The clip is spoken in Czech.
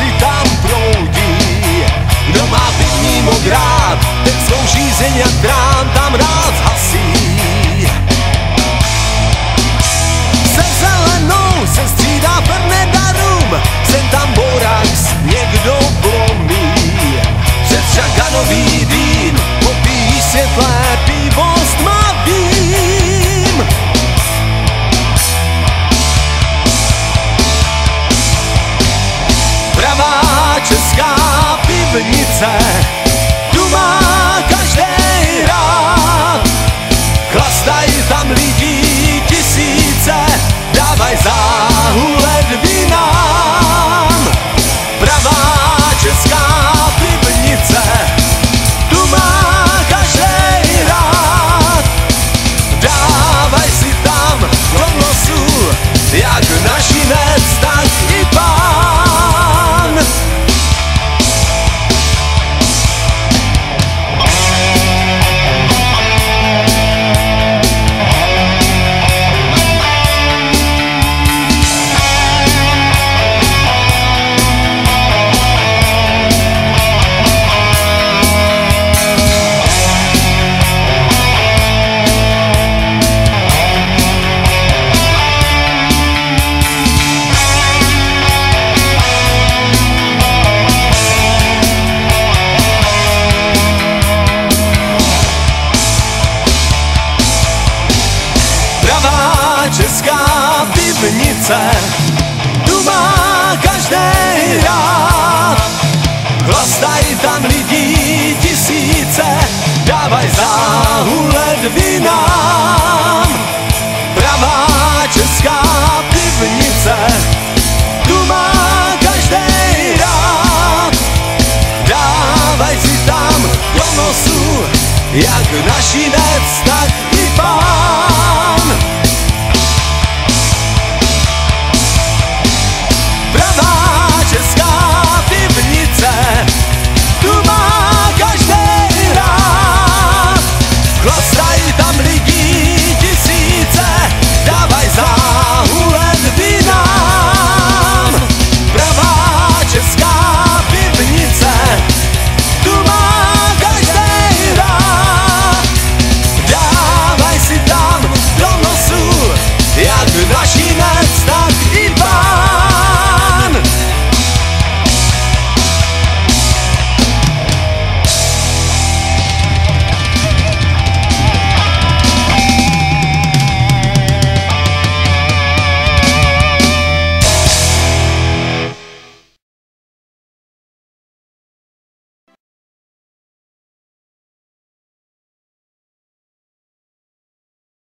si tam proudí. Kdo má pitní moc rád, ten svou žízeň jak drán tam rád hasí. Se zelenou se střídá brne darům, jsem tam borax, někdo blomí. Přes šaganový dým popíjí světlé passar pivnice, tu má každý rád. Chlastají tam lidí tisíce, dávaj záhulet vinám. Pravá česká pivnice, tu má každý rád. Dávaj si tam do nosu, jak naši